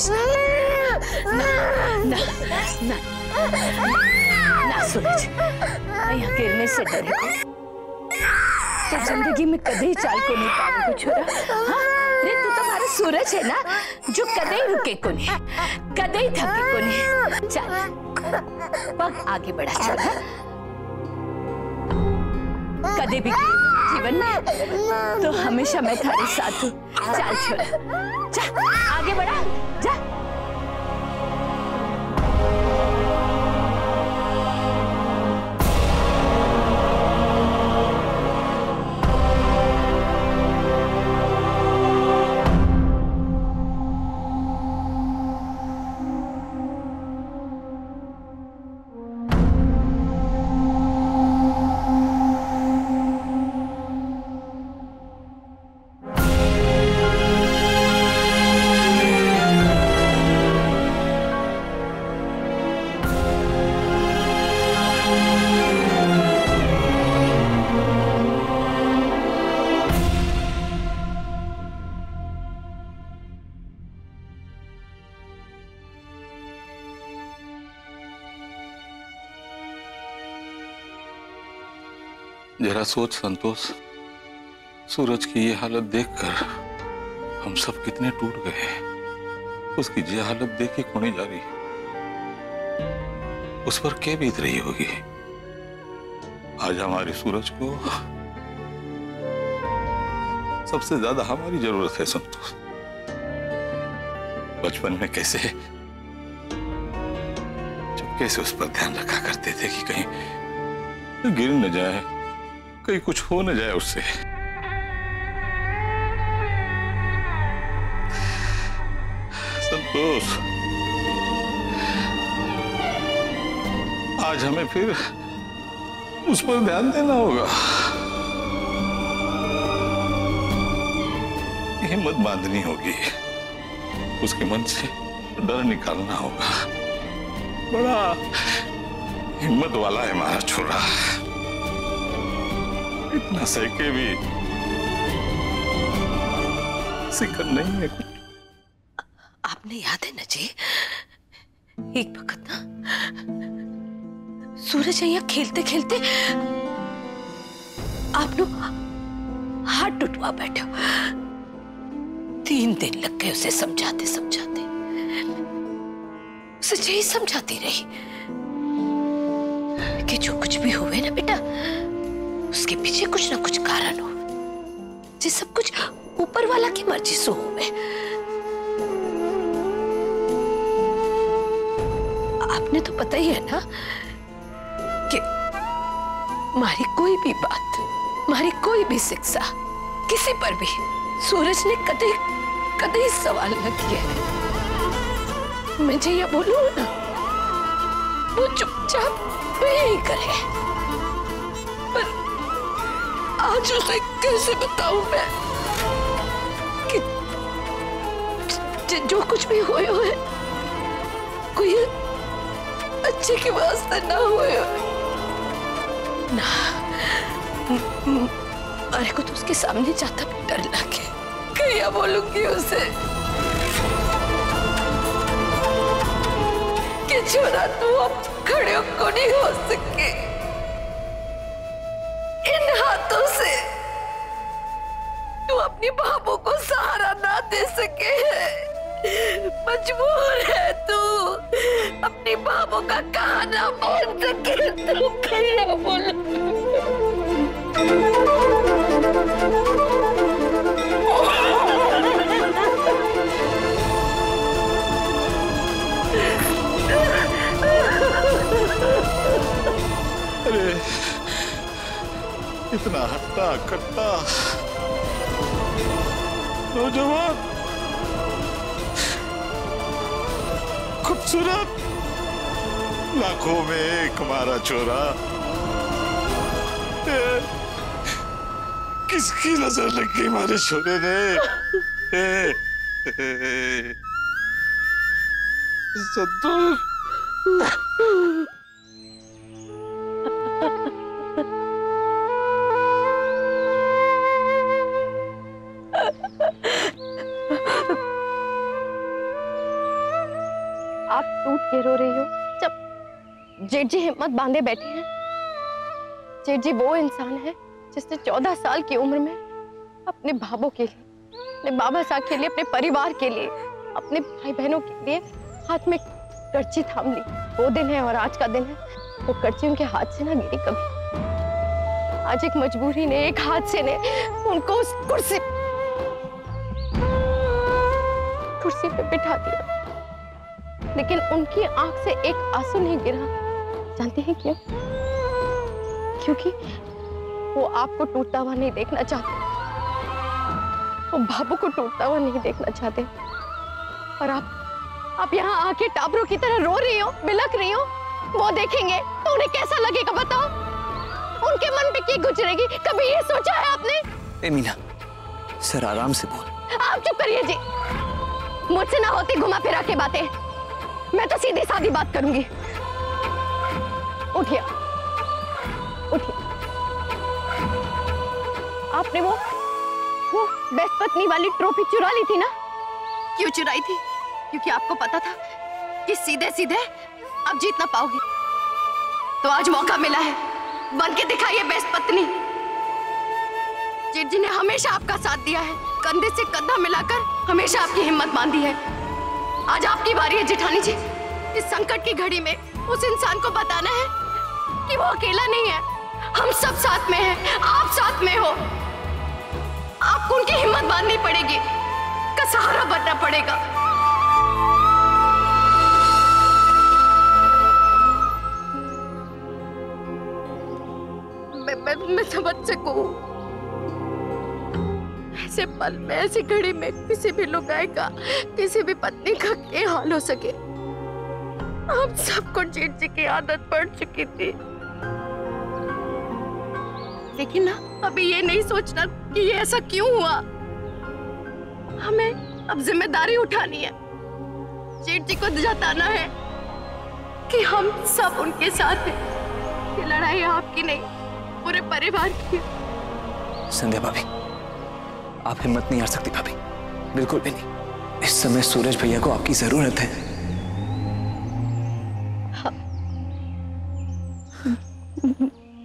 सुरेश ना ना ना ना सुरेश मैं यहाँ गिरने से डर तो ज़िंदगी में कभी चाल को नहीं पाऊँगा छोरा अरे तू तुम्हारा सूरज है ना जो कदे रुके को नहीं कदे थके को नहीं चल पग आगे बढ़ा चल कदे भी जीवन में तो हमेशा मैं थारे साथ हूँ चल छोड़। चल आगे बढ़ा। जा। जरा सोच संतोष, सूरज की ये हालत देखकर हम सब कितने टूट गए उसकी ये हालत देख के कोनी जा रही उस पर क्या बीत रही होगी? आज हमारे सूरज को सबसे ज़्यादा हमारी ज़रूरत है, संतोष। बचपन में कैसे कैसे उस पर ध्यान रखा करते थे कि कहीं गिर न जाए। कहीं कुछ हो न जाए उससे। संतोष। आज हमें फिर उस पर ध्यान देना होगा। हिम्मत बांधनी होगी। उसके मन से डर निकालना होगा। बड़ा हिम्मत वाला है हमारा छोरा। इतना सहके भी सिक्कर नहीं है कुछ। आपने याद है ना जी एक वक्त ना, सूरज यहाँ खेलते खेलते आप लोग हाथ टूटवा बैठे। तीन दिन लग गए उसे समझाते समझाते उसे यही समझाती रही। कि जो कुछ भी हुए ना बेटा उसके पीछे कुछ ना कुछ कारण हो। जे सब कुछ ऊपर वाला की मर्ज़ी से होवे आपने तो पता ही है ना कि हमारी कोई भी बात हमारी कोई भी शिक्षा, किसी पर भी सूरज ने कदे कदे सवाल न किए। मैं जो ये बोलूँ ना, वो चुपचाप यही करे पर आज उसे कैसे बताऊँ मैं? कि ज- कुछ भी हुए हुए, कोई अच्छे के वास्ते ना हुए ना। अरे को तो उसके सामने जाता भी डर लगे। क्या बोलूँगी उसे। कि छोरा तू अब खड़े को नहीं हो सके। हाथों से तू अपनी बाबू को सहारा ना दे सके है। मजबूर है तू। अपनी बाबू का कहना बोल सके। तू क्या बोल। इतना हट्टा कट्टा। नौजवान, खूबसूरत। लाखों में एक हमारा चोरा। किसकी नज़र लगी हमारे छोरे ने? संतोष आप टूट के रो रही हो? जब जेठ जी हिम्मत बांधे बैठे हैं। जेठ जी वो इंसान है जिसने चौदह साल की उम्र में अपने भाभों के लिए, अपने बाबा साहब के लिए, अपने परिवार के लिए, अपने भाई बहनों के लिए हाथ में कर्ची थाम ली। वो दिन है और आज का दिन है। वो कर्ची उनके हाथ से ना गिरी कभी। आज एक मजबूरी ने एक हादसे ने उनको उस कुर्सी कुर्सी पे बिठा दिया। लेकिन उनकी आँख से एक आँसू नहीं गिरा। जानते हैं क्यों? क्योंकि वो आपको टूटता हुआ नहीं देखना चाहते। वो बाबू को टूटता हुआ नहीं देखना चाहते। और आप आप यहाँ आके टाबरों की तरह रो रही हो बिलक रही हो वो देखेंगे तो उन्हें कैसा लगेगा बताओ? उनके मन पे क्या गुजरेगी? कभी ये सोचा है आपने? ए मीना सर आराम से बोल। आप चुप करिए जी। मुझसे ना होती घुमा फिरा के बातें। मैं तो सीधी सादी बात करूँगी। उठिए। उठिए। आपने वो वो बेस्ट पत्नी वाली ट्रॉफी चुरा ली थी ना? क्यों चुराई थी? क्योंकि आपको पता था कि सीधे सीधे अब जीत ना पाओगी। तो आज मौका मिला है। बन के दिखाइए बेस्ट पत्नी। जेठ जी ने हमेशा आपका साथ दिया है। कंधे से कंधा मिलाकर हमेशा आपकी हिम्मत बांधी है। आज आपकी बारी है जेठानी जी। इस संकट की घड़ी में उस इंसान को बताना है कि वो अकेला नहीं है। हम सब साथ में हैं आप साथ में हो। आपको उनकी हिम्मत बांधनी पड़ेगी का सहारा बनना पड़ेगा। मैं, मैं, मैं समझ सकूँ। ऐसे पल में ऐसी घड़ी में किसी भी लुगाई का, किसी भी पत्नी का क्या हाल हो सके? हम सबको जीत जी की आदत पड़ चुकी थी। लेकिन ना, अभी ये नहीं सोचना कि ये ऐसा क्यों हुआ। हमें अब ज़िम्मेदारी उठानी है। जेठ जी को जताना है कि हम सब उनके साथ हैं। ये लड़ाई आपकी नहीं, पूरे परिवार की संध्या भाभी आप हिम्मत नहीं हार सकती भाभी। बिल्कुल भी नहीं। इस समय सूरज भैया को आपकी ज़रूरत है।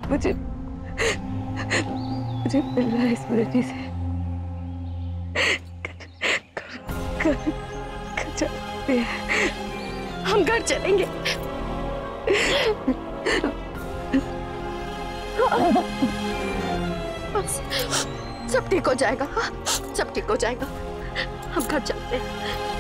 मुझे मुझे मिल रहा है सूरज जी से। हैं। हम घर चलेंगे। बस। सब ठीक हो जाएगा हाँ? सब ठीक हो जाएगा हम घर चलते हैं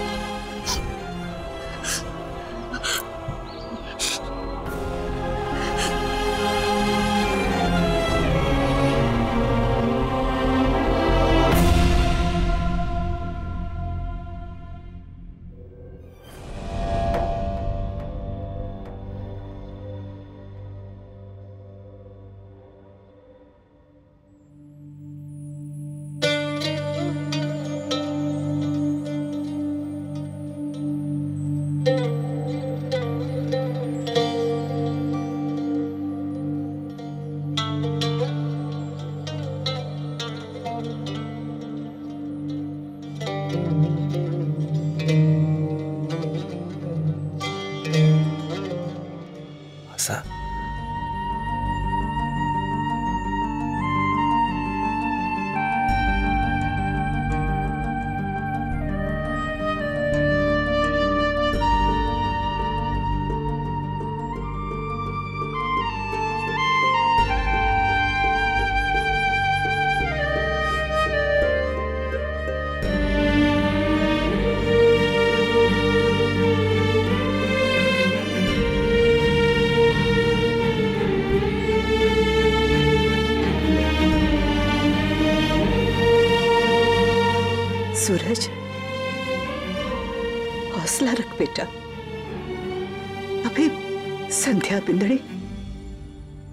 बिंदड़ी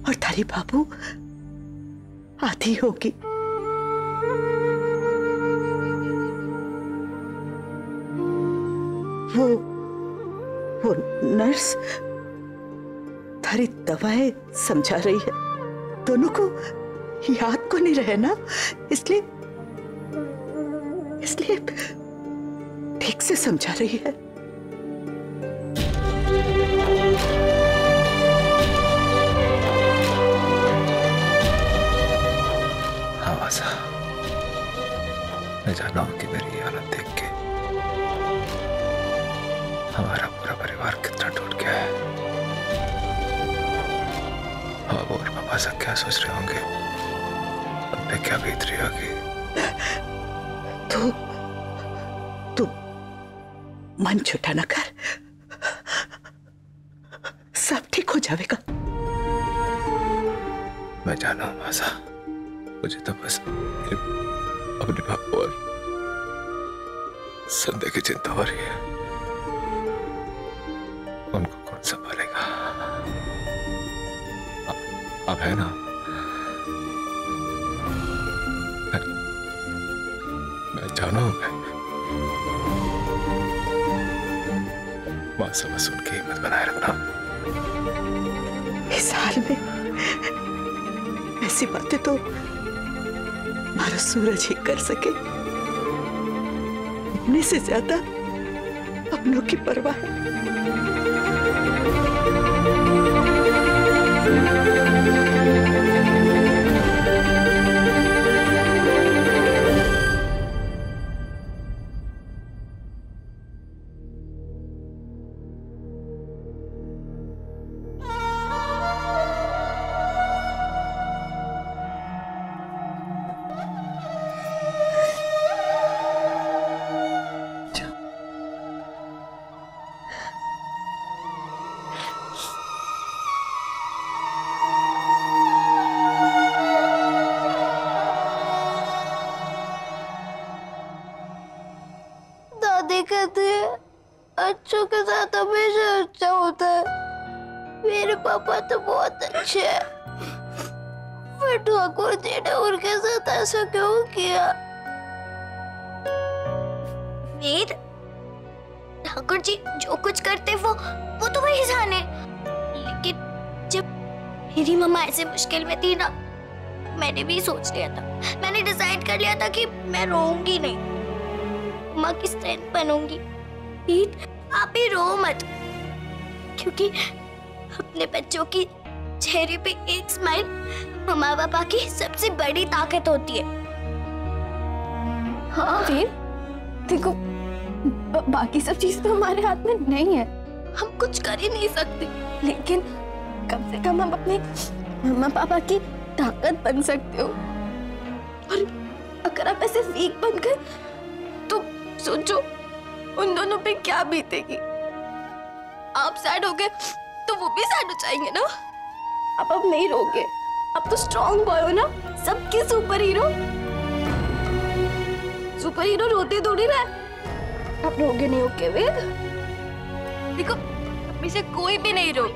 और थारी बाबू आधी होगी। वो वो नर्स थारी दवाएँ समझा रही है। दोनों को याद को नहीं रहे ना इसलिए इसलिए ठीक से समझा रही है। मैं जाना हूँ कि मेरी हालत देख के। हमारा पूरा परिवार कितना टूट गया है। बाबू और पापा सब क्या सोच रहे होंगे? अब पे क्या बीत रही होगी? तू तू मन छोटा ना कर। सब ठीक हो जाएगा मैं जाना हूँ मासा। मुझे तो बस अपने बाप और संध्या की चिंता हो रही है। उनको कौन संभालेगा? अब- है ना? मैं, मैं जाना मैं। माँ से बस उनकी हिम्मत बनाए रखना। इस हाल में ऐसी बातें तो हमारा सूरज ही कर सके। अपने से ज़्यादा अपनों की परवाह है। अच्छों के साथ हमेशा अच्छा होता है मेरे पापा तो बहुत अच्छे हैं। ठाकुर जी ने उनके साथ ऐसा क्यों किया? वीर ठाकुर जी, जो कुछ करते वो वो तो वही जाने। लेकिन जब मेरी मम्मा ऐसे मुश्किल में थी ना, मैंने भी सोच लिया था। मैंने डिसाइड कर लिया था कि मैं रोऊँगी नहीं। माँ की स्ट्रेंथ बनूँगी। ईद आप ही रो मत। क्योंकि अपने बच्चों की चेहरे पे एक स्माइल माँ पापा की सबसे बड़ी ताकत होती है। हाँ वीर देखो बाकी सब चीज़ तो हमारे हाथ में नहीं है। हम कुछ कर ही नहीं सकते। लेकिन कम से कम हम अपने मम्मा पापा की ताकत बन सकते हो। और अगर आप ऐसे वीक बनकर तो सोचो उन दोनों पे क्या बीतेगी? आप सैड हो गए तो वो भी सैड हो जाएँगे ना? आप अब नहीं रोगे। अब तो स्ट्रॉन्ग बॉय हो ना? सबके सुपर हीरो सुपर हीरो रोते थोड़ी ना। आप रोगे नहीं ओके वेद देखो अब में से कोई भी नहीं रोग।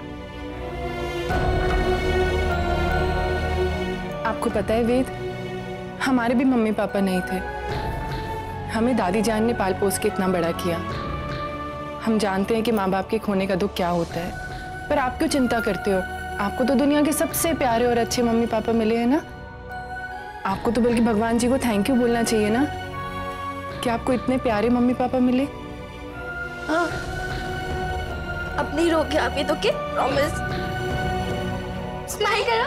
आपको पता है वेद, हमारे भी मम्मी पापा नहीं थे। हमें दादी जान ने पाल पोस के इतना बड़ा किया। हम जानते हैं कि माँ बाप के खोने का दुख क्या होता है। पर आप क्यों चिंता करते हो? आपको तो दुनिया के सबसे प्यारे और अच्छे मम्मी पापा मिले हैं ना? आपको तो बल्कि भगवान जी को थैंक यू बोलना चाहिए ना? कि आपको इतने प्यारे मम्मी पापा मिले? हाँ। अब नहीं रोगे आप ये तो के प्रॉमिस स्माइल करो।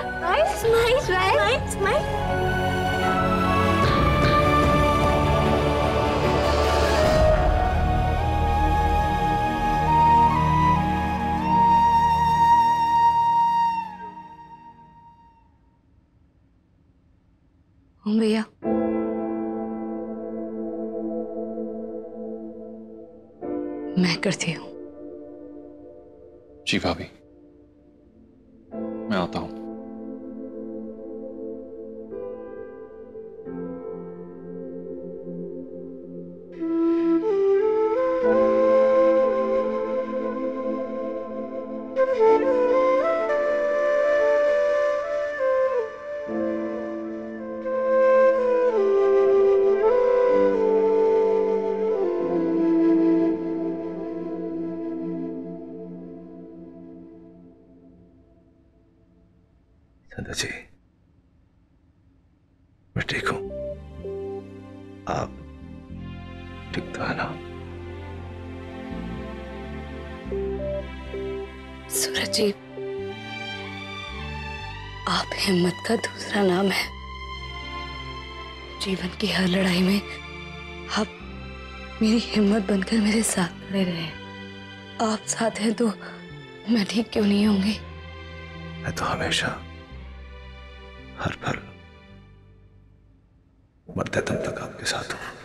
स्माइल स्माइल स्माइल हूँ भैया। मैं करती हूँ। जी भाभी। मैं आता हूँ। नंदा जी। मैं ठीक हूँ। आप ठीक तो है ना? सूरज जी आप हिम्मत का दूसरा नाम है। जीवन की हर लड़ाई में आप मेरी हिम्मत बनकर मेरे साथ खड़े रहे। आप साथ हैं तो मैं ठीक क्यों नहीं होंगी? मैं तो हमेशा हर पल मरते दम तक आपके साथ हूँ।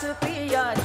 to be your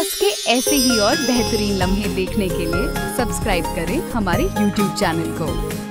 पॉडकास्ट के ऐसे ही और बेहतरीन लम्हे देखने के लिए सब्सक्राइब करें हमारे यूट्यूब चैनल को।